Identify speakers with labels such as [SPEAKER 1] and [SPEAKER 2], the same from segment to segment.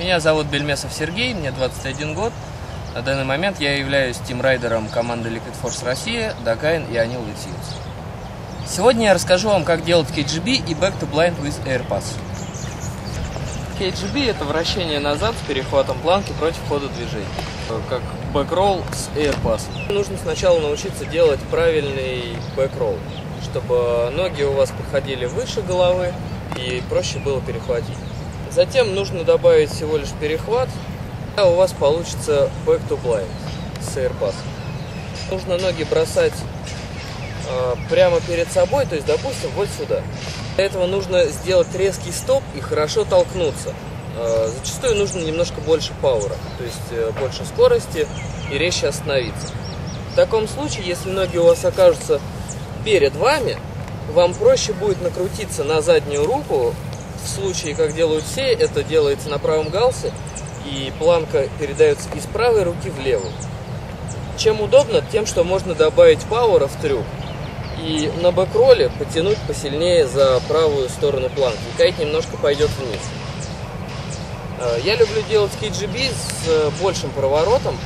[SPEAKER 1] Меня зовут Бельмесов Сергей, мне 21 год. На данный момент я являюсь team rider ом команды Liquid Force Россия, Dakine и O'Neill Wetsuits. Сегодня я расскажу вам, как делать KGB и Back to Blind with AirPass. KGB это вращение назад с перехватом планки против хода движения. Как backroll с AirPass. Нужно сначала научиться делать правильный backroll, чтобы ноги у вас подходили выше головы и проще было перехватить. Затем нужно добавить всего лишь перехват, а у вас получится back to blind с AirPass. Нужно ноги бросать э, прямо перед собой, то есть, допустим, вот сюда. Для этого нужно сделать резкий стоп и хорошо толкнуться. Э, зачастую нужно немножко больше пауэра, то есть э, больше скорости и резче остановиться. В таком случае, если ноги у вас окажутся перед вами, вам проще будет накрутиться на заднюю руку в случае, как делают все, это делается на правом галсе, и планка передается из правой руки в левую. Чем удобно? Тем, что можно добавить пауэра в трюк и на бэкроле потянуть посильнее за правую сторону планки. Кайт немножко пойдет вниз. А, я люблю делать KGB с э, большим проворотом.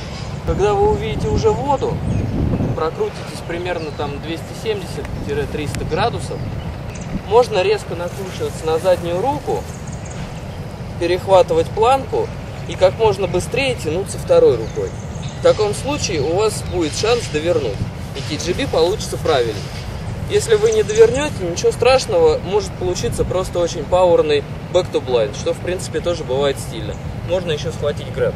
[SPEAKER 1] Когда вы увидите уже воду, прокрутитесь примерно там 270-300 градусов, можно резко накручиваться на заднюю руку, перехватывать планку и как можно быстрее тянуться второй рукой. В таком случае у вас будет шанс довернуть, и KGB получится правильно. Если вы не довернете, ничего страшного, может получиться просто очень пауэрный back to blind, что в принципе тоже бывает стильно. Можно еще схватить грэб.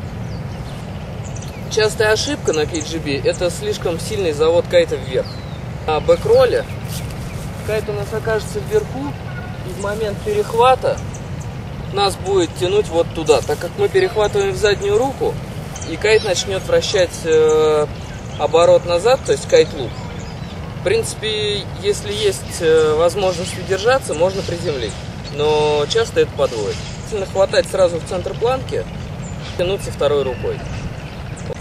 [SPEAKER 1] Частая ошибка на KGB это слишком сильный завод кайта вверх. На бэкроле кайт у нас окажется вверху, и в момент перехвата нас будет тянуть вот туда, так как мы перехватываем в заднюю руку, и кайт начнет вращать э, оборот назад, то есть кайт-луп. В принципе, если есть э, возможность удержаться, можно приземлить, но часто это подводит. Сильно хватать сразу в центр планки, тянуться второй рукой.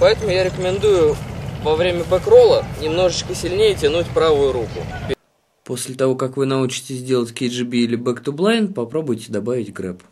[SPEAKER 1] Поэтому я рекомендую во время бэкролла немножечко сильнее тянуть правую руку. После того, как вы научитесь делать KGB или Back to Blind, попробуйте добавить грэб.